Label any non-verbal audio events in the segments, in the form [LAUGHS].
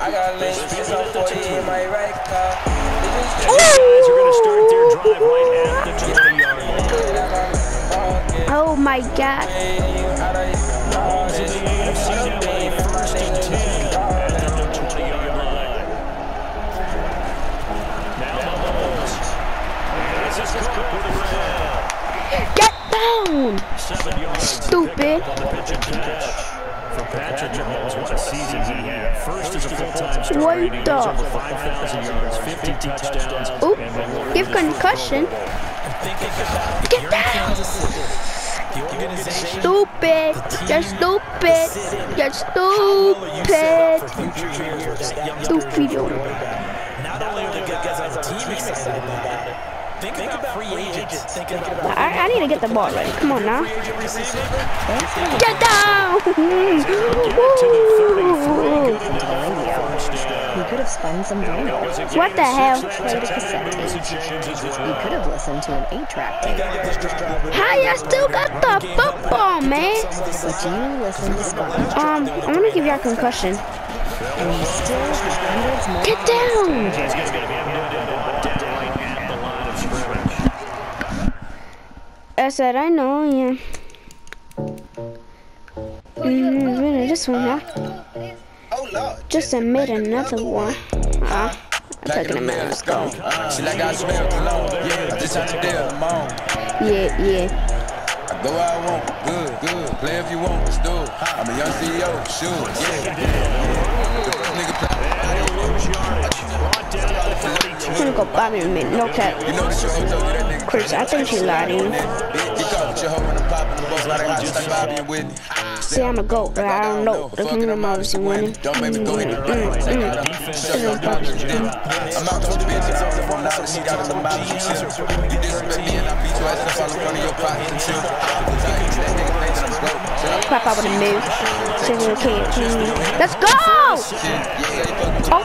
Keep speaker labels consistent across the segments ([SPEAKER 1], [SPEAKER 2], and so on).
[SPEAKER 1] I got links, it's on 40 in my right car.
[SPEAKER 2] Guys are gonna start their drive right at the 20 yard line.
[SPEAKER 3] Oh my god. Stupid.
[SPEAKER 2] For Patrick Mahomes, what a season he had. First as a full-time starter, he over 5,000 yards, 50 touchdowns,
[SPEAKER 3] Oop, give concussion. Get down! Stupid! You're stupid! You're stupid! Stupido.
[SPEAKER 4] Not only are the guys on the team excited about it, think about free agents thinking about
[SPEAKER 3] I, I need to get the ball ready. Come on now. Get down!
[SPEAKER 5] You could have spun some vinyl.
[SPEAKER 3] what the hell?
[SPEAKER 5] Played a cassette tape. You could have listened to an 8-track tape.
[SPEAKER 3] How you still got the football, man?
[SPEAKER 5] But you listened to Sponge.
[SPEAKER 3] Um, I'm gonna give you a concussion.
[SPEAKER 5] And you still have hundreds more.
[SPEAKER 3] Get down!
[SPEAKER 2] He's going to get him dead right at the line of scrimmage.
[SPEAKER 3] I said I know, yeah. Mm, really, this one, huh? Just admit another one. Ah, I'm taking a minute. Let's go.
[SPEAKER 1] She like I smell cologne, yeah, just to deal moan.
[SPEAKER 3] Yeah, yeah.
[SPEAKER 1] Go where I want, good, good. Play if you want, let's do it. I'm a young CEO, shoot, yeah. The first nigga play.
[SPEAKER 3] I'm gonna go Bobby and make no cap.
[SPEAKER 1] You know that your hoe told you that.
[SPEAKER 3] Chris, I think she lied to you.
[SPEAKER 1] He called your hoe in the pop in the boat like I just like Bobby and Whitney.
[SPEAKER 3] See, I'm a goat, but I don't know. The kingdom obviously winning.
[SPEAKER 1] Don't make me go hit the
[SPEAKER 3] Mm,
[SPEAKER 1] ring.
[SPEAKER 3] mm,
[SPEAKER 1] Shut
[SPEAKER 3] mm.
[SPEAKER 1] up, I'm out to the bitch, it's on the phone now that she got a little mouth and. You disrespect me and I beat your ass up all in front of your pockets and chill. That nigga think that I'm broke. Shut up.
[SPEAKER 3] Crap out with the move. Single kid. Let's go! Oh,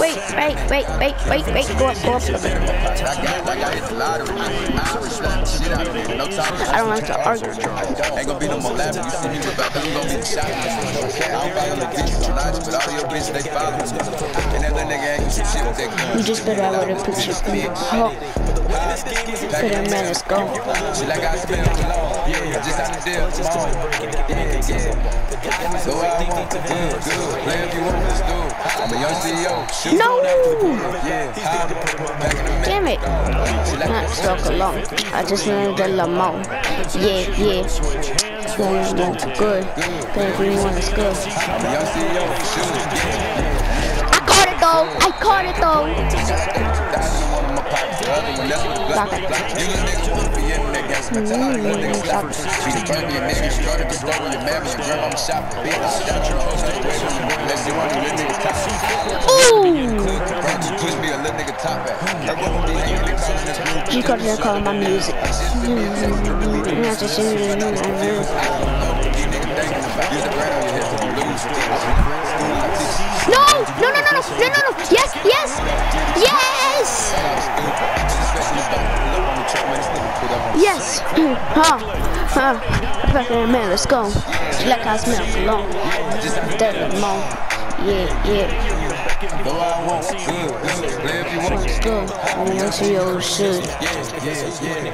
[SPEAKER 3] wait, wait, wait, wait, wait, wait. Go up, go up.
[SPEAKER 1] I I. I of
[SPEAKER 3] I like to argue.
[SPEAKER 1] Ain't gonna be no more laughing. You see me with back, you gonna be shot. I don't follow the bitches on IG, but all your bitches, they follow me. And that little nigga ain't some shit with that gun.
[SPEAKER 3] You just better have with a picture. Oh, put him man, let's go.
[SPEAKER 1] She like I spend cologne. Yeah, just out deal. Come on. Yeah, yeah. So I want to good, good. Play if you want, let's do it. I'm a young CEO. Shoot.
[SPEAKER 3] No!
[SPEAKER 1] Yeah, I'm back in the minute.
[SPEAKER 3] Damn it. Not stuck alone. I just need the Lamont. Yeah, yeah. Lamont, good. Everyone is good.
[SPEAKER 1] I'm a young CEO.
[SPEAKER 3] I caught it though. I caught it though.
[SPEAKER 1] Stop. You hanging in calling
[SPEAKER 3] my music. Not just. No! No, no, no, no, no, no, no. Yes, yes, yes, yes. Huh, huh. Fucking man, let's go. Like I smell cologne. That Lamont. Yeah, yeah.
[SPEAKER 1] Go I want, good, good. Play if you want.
[SPEAKER 3] To.
[SPEAKER 1] Yeah, yeah, yeah.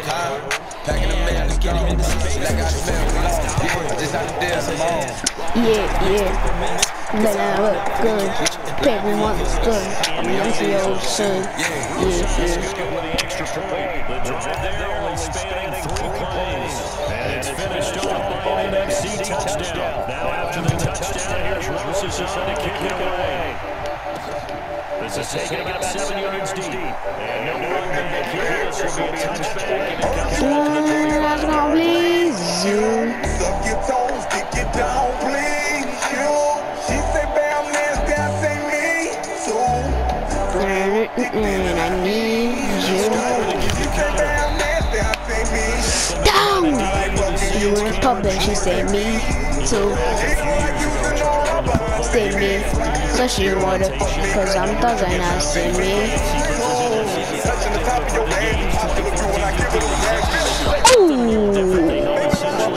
[SPEAKER 1] Packing the man, let's go. Like I smell cologne. Yeah, just out the deal.
[SPEAKER 3] Yeah, yeah. But I look good. Yeah, yeah.
[SPEAKER 2] with the an NFC touchdown. Now after the touchdown, here's Rosas to kick it away. This is taken about seven yards deep. And no more than kick. This will be a touchback. And it
[SPEAKER 3] please.
[SPEAKER 6] Suck your toes, get your down, please. You
[SPEAKER 3] in public, she say me too. Say me. So she wanna, cause I'm thuggin', I say me. Ooh!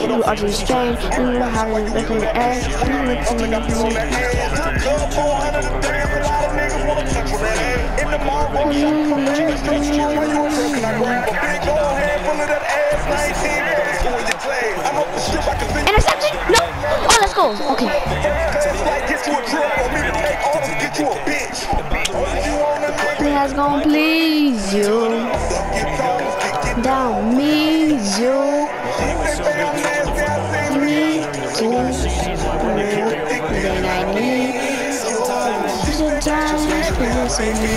[SPEAKER 3] you are just strange. You know how to look in the air. You look in the Interception? Let's. Okay. Let's go, please, you. Down, me, you. Me, you. Then I need sometimes listen me.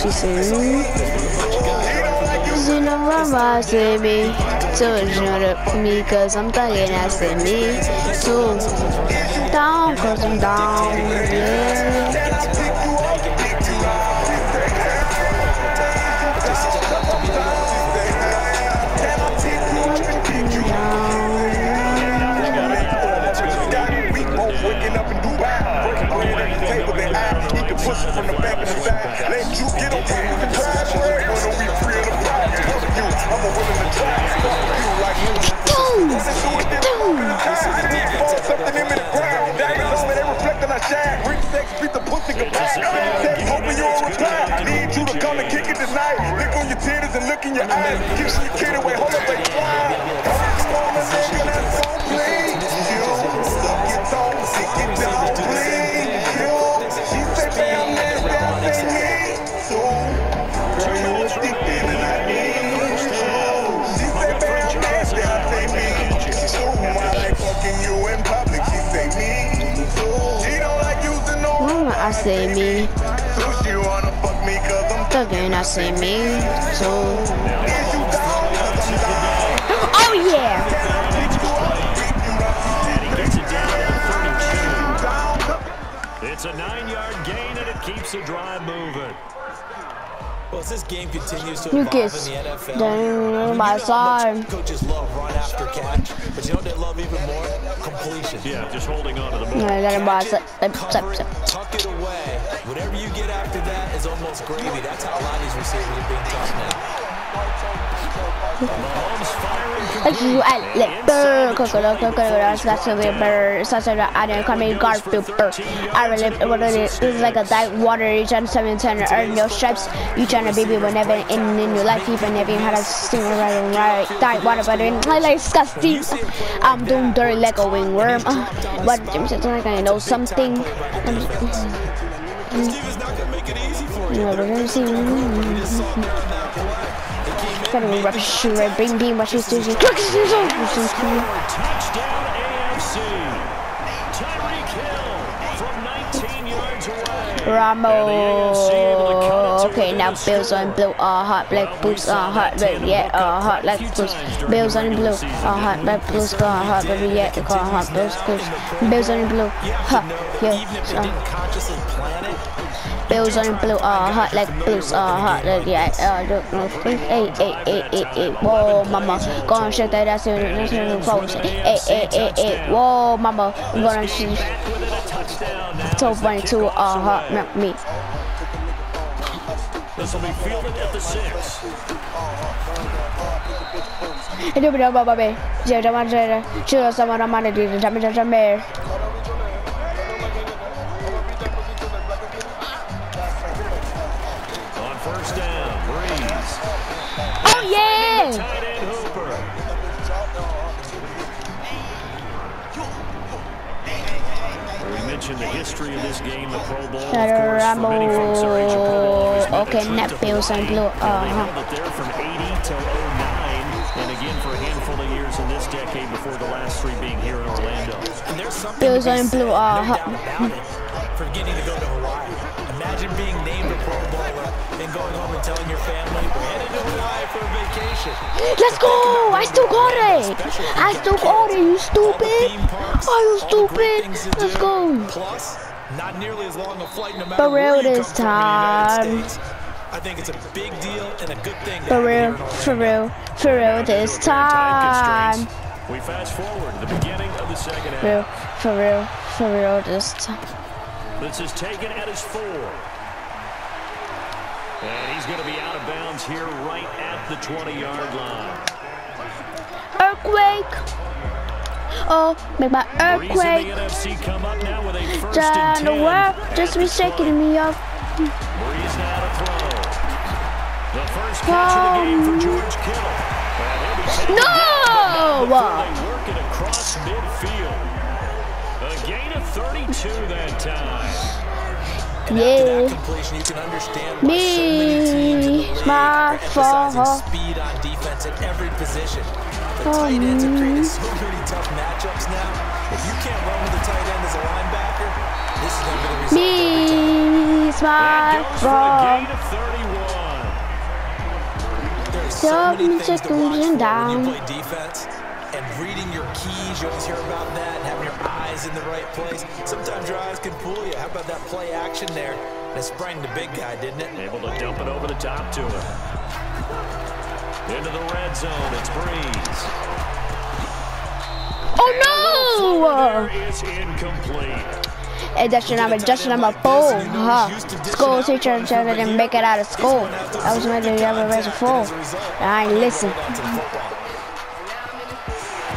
[SPEAKER 3] She said me. She know mama say me. So shut up me cause I'm thugging I say me. So down cause I'm down. Yeah.
[SPEAKER 6] Push it from the back and the side. Let you get on top they reflect on I shine. Reach sex, beat the pussy goodbye. Text, hoping you'll reply. Need you to come and kick it tonight. Look on your titties and look in your eyes. Keep your kid away, hold up, they fly. Come on, nigga, that's so please. Say me. So she wanna fuck me cause I'm
[SPEAKER 3] Thugging, I say me. So.
[SPEAKER 6] Is you down cause I'm down?
[SPEAKER 3] Oh, yeah.
[SPEAKER 2] Gets it down to 32. It's a nine-yard gain, and it keeps the drive moving.
[SPEAKER 4] Well, as this game continues to
[SPEAKER 3] You
[SPEAKER 4] evolve in the NFL,
[SPEAKER 3] Then
[SPEAKER 4] you
[SPEAKER 3] my
[SPEAKER 4] know how
[SPEAKER 3] side.
[SPEAKER 4] coaches love run after catch, but you know what they love even more? Completion.
[SPEAKER 2] Yeah, just holding on to the ball.
[SPEAKER 3] Yeah, let him box it.
[SPEAKER 4] Cover
[SPEAKER 3] zip,
[SPEAKER 4] it,
[SPEAKER 3] zip.
[SPEAKER 4] tuck it away. Whatever you get after that is almost gravy. That's how a lot of these receivers are being taught now. [LAUGHS]
[SPEAKER 3] Like you at like burr, coco, coco, coco, that's a bit burr, such a I didn't come in Garfield. I really, what it is, this is like a dive water, trying to seven ten earn your stripes, you trying to baby whenever in, in your life, even if you had a sting right and right, dive water, but in I like disgusting. I'm doing dirty like a wingworm. Uh, Jim said, like I know something. I'm just,
[SPEAKER 4] Steven's not going to make it easy for you.
[SPEAKER 3] you know, we're gonna see.
[SPEAKER 4] Just saw him out
[SPEAKER 3] Ramo. Okay, now Bills on blue, uh, hot black boots, uh, hot red, yeah, uh, hot black boots. Bills on blue, uh, hot black blues, uh, hot baby, yeah, uh, hot blues, blues. Bills on blue, hot,
[SPEAKER 4] even if you
[SPEAKER 3] yeah,
[SPEAKER 4] didn't consciously plan it,
[SPEAKER 3] Bills on blue, uh, hot like blues, uh, hot like, yeah, uh, look, no, hey, hey, hey, hey, hey, whoa, mama, go and shake that ass that's the clothes. Hey, hey, hey, hey, whoa, mama, gonna see.
[SPEAKER 2] Within a touchdown now.
[SPEAKER 3] So funny too, uh, hot milk.
[SPEAKER 2] This will be fielded at the six.
[SPEAKER 3] Itu benar bapak be. Dia zaman saya sudah sama nama di zaman zaman be.
[SPEAKER 2] On first down, Brees.
[SPEAKER 3] Oh yeah!
[SPEAKER 2] Mentioned the history of this game, the Pro Bowl. Of course, for many folks, our age, Pro Bowl always meant
[SPEAKER 3] Okay,
[SPEAKER 2] a trip
[SPEAKER 3] net
[SPEAKER 2] to
[SPEAKER 3] bills and blue.
[SPEAKER 2] And they
[SPEAKER 3] Uh
[SPEAKER 2] held
[SPEAKER 3] huh.
[SPEAKER 2] it there from 80 till 09, and again for a handful of years in this decade before the last three being here in Orlando.
[SPEAKER 4] and there's something
[SPEAKER 3] Bills
[SPEAKER 4] to be
[SPEAKER 3] and blue, uh,
[SPEAKER 4] no
[SPEAKER 3] huh.
[SPEAKER 4] doubt about it, for getting to go to Hawaii. Imagine being named a Pro Bowler and going home and telling your family, we're headed to Hawaii for a vacation.
[SPEAKER 3] Let's go! I still got it! I still got it, you stupid! Are you
[SPEAKER 4] all the great
[SPEAKER 3] stupid? Let's go!
[SPEAKER 4] Plus, not nearly as long a flight no matter
[SPEAKER 3] For real this time.
[SPEAKER 4] I think it's a big deal and a good thing.
[SPEAKER 3] For
[SPEAKER 4] have it here
[SPEAKER 3] real, for real, for real this time.
[SPEAKER 2] We fast forward to the beginning of the second
[SPEAKER 3] For real, for real, for real this time.
[SPEAKER 2] This is taken at his four. And he's going to be out of bounds here right at the 20-yard line.
[SPEAKER 3] earthquake. Oh, make my earthquake.
[SPEAKER 2] the NFC come up now with a first
[SPEAKER 3] Down the world, just be shaking me up.
[SPEAKER 2] Brees now to throw. The first catch of the game for George Kittle. And he'll be
[SPEAKER 3] No!
[SPEAKER 2] down before they work it across midfield. Of 32 that time.
[SPEAKER 4] After
[SPEAKER 3] Yeah.
[SPEAKER 4] that completion, you can understand why so many teams in the
[SPEAKER 3] Me,
[SPEAKER 4] league
[SPEAKER 3] my fault.
[SPEAKER 4] speed on defense at every position. The
[SPEAKER 3] Oh,
[SPEAKER 4] tight ends have created so many tough matchups now. If you can't run with the tight end as a linebacker, this is going to be the result.
[SPEAKER 3] Me, my
[SPEAKER 2] a gain
[SPEAKER 3] fault.
[SPEAKER 2] of 31.
[SPEAKER 4] There's so many things to watch when
[SPEAKER 3] down.
[SPEAKER 4] you play defense. And reading keys, you always hear about that, having your eyes in the right place. Sometimes your eyes can fool you. How about that play action there? And it sprang the big guy, didn't it?
[SPEAKER 2] Able to dump it over the top to him. Into the red zone, it's Brees.
[SPEAKER 3] Oh
[SPEAKER 2] There is incomplete.
[SPEAKER 3] no! Hey, that's your number, that's your number four. Huh? School teacher said I didn't make it out of school. I was meant to have a raise four. I ain't listen.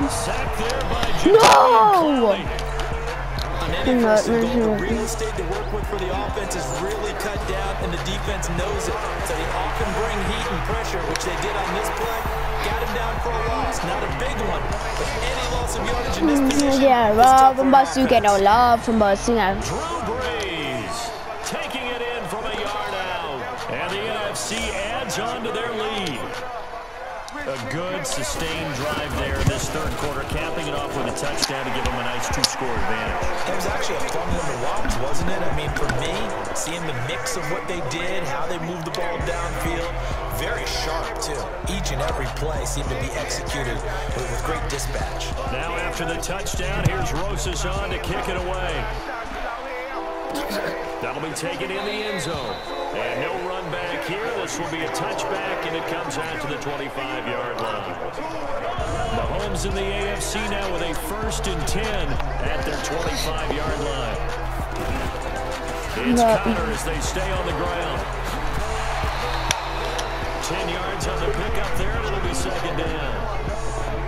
[SPEAKER 2] No! Jimmy
[SPEAKER 4] On any
[SPEAKER 3] No,
[SPEAKER 4] first and
[SPEAKER 3] no,
[SPEAKER 4] goal,
[SPEAKER 3] no.
[SPEAKER 4] the real estate to work with for the offense is really cut down, and the defense knows it. So they often bring heat and pressure, which they did on this play. Got him down for a loss. Not a big one, but any loss of yardage in this mm, position.
[SPEAKER 3] Yeah, love from us. You get no love from us. You know.
[SPEAKER 2] Drew Brees taking it in from a yard out. And the NFC adds on to their lead. A good sustained drive there in this third quarter, capping it off with a touchdown to give them a nice two-score advantage.
[SPEAKER 4] It was actually a fun one to watch, wasn't it? I mean, for me, seeing the mix of what they did, how they moved the ball downfield, very sharp too. Each and every play seemed to be executed with, with great dispatch.
[SPEAKER 2] Now after the touchdown, here's Rosas on to kick it away. That'll be taken in the end zone. And no here. This will be a touchback, and it comes out to the 25-yard line. Mahomes in the AFC now with a first and 10 at their 25-yard line. It's
[SPEAKER 3] No.
[SPEAKER 2] Connor as they stay on the ground. 10 yards on the pickup there, and it'll be second down.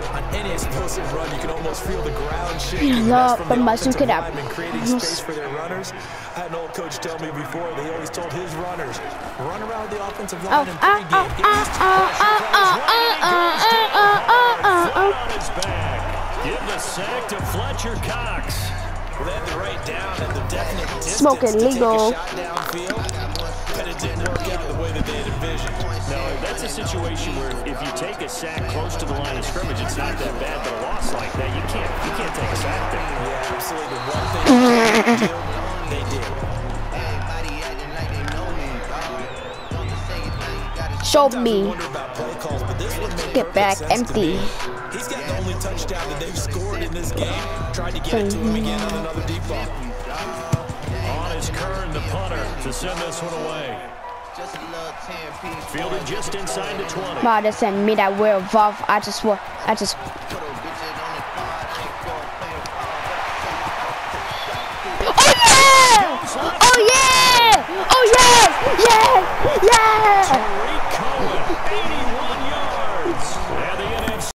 [SPEAKER 4] On any explosive run, you can almost feel the ground shaking.
[SPEAKER 3] Love
[SPEAKER 4] That's from
[SPEAKER 3] from
[SPEAKER 4] the
[SPEAKER 3] Boston
[SPEAKER 4] offensive
[SPEAKER 3] Kidap.
[SPEAKER 4] linemen creating space for their runners. I had an old coach tell me before, they always told his runners, run around the offensive
[SPEAKER 3] Oh, ah, ah, ah, ah, ah, ah, ah, ah, ah, ah, ah,
[SPEAKER 2] Flat on his back. Give the sack to Fletcher Cox.
[SPEAKER 4] Well, they
[SPEAKER 2] that's a situation where if you take a sack close to the line of scrimmage, it's not that bad, but a loss like that, you can't you can't take a sack there.
[SPEAKER 4] Yeah, absolutely. The one thing they could do, they did. Uh, show
[SPEAKER 3] me.
[SPEAKER 4] wonder about play calls, but this one
[SPEAKER 3] Get back
[SPEAKER 4] sense to
[SPEAKER 3] empty.
[SPEAKER 4] me. He's got the only touchdown that they've scored in this game. Tried to get it to him mm-hmm. again on another deep ball.
[SPEAKER 2] On is Kern, the punter, to send this one away. Just a little Fielded just inside the 20.
[SPEAKER 3] Ma, this me that will evolve. I just want, I just. Oh yeah! Oh yeah! Oh yeah! Yeah! Yeah!